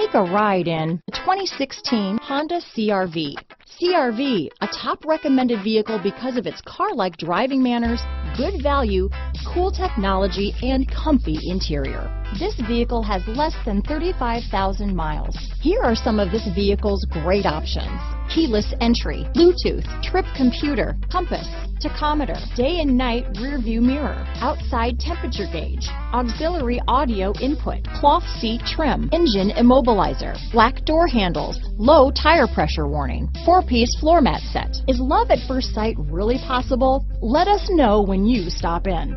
Take a ride in the 2016 Honda CRV. CRV, a top recommended vehicle because of its car-like driving manners, good value, cool technology, and comfy interior. This vehicle has less than 35,000 miles. Here are some of this vehicle's great options. Keyless entry, Bluetooth, trip computer, compass, tachometer, day and night rear view mirror, outside temperature gauge, auxiliary audio input, cloth seat trim, engine immobilizer, black door handles, low tire pressure warning, four-piece floor mat set. Is love at first sight really possible? Let us know when you stop in.